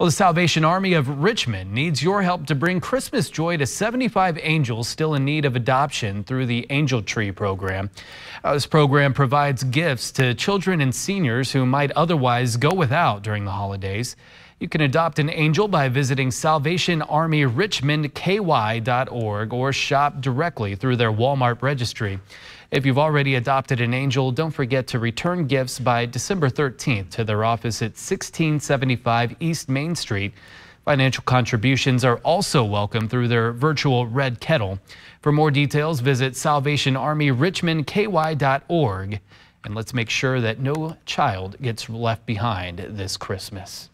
Well, the Salvation Army of Richmond needs your help to bring Christmas joy to 75 angels still in need of adoption through the Angel Tree program. Uh, this program provides gifts to children and seniors who might otherwise go without during the holidays. You can adopt an angel by visiting salvationarmyrichmondky.org or shop directly through their Walmart registry. If you've already adopted an angel, don't forget to return gifts by December 13th to their office at 1675 East Main Street. Financial contributions are also welcome through their virtual red kettle. For more details, visit salvationarmyrichmondky.org. And let's make sure that no child gets left behind this Christmas.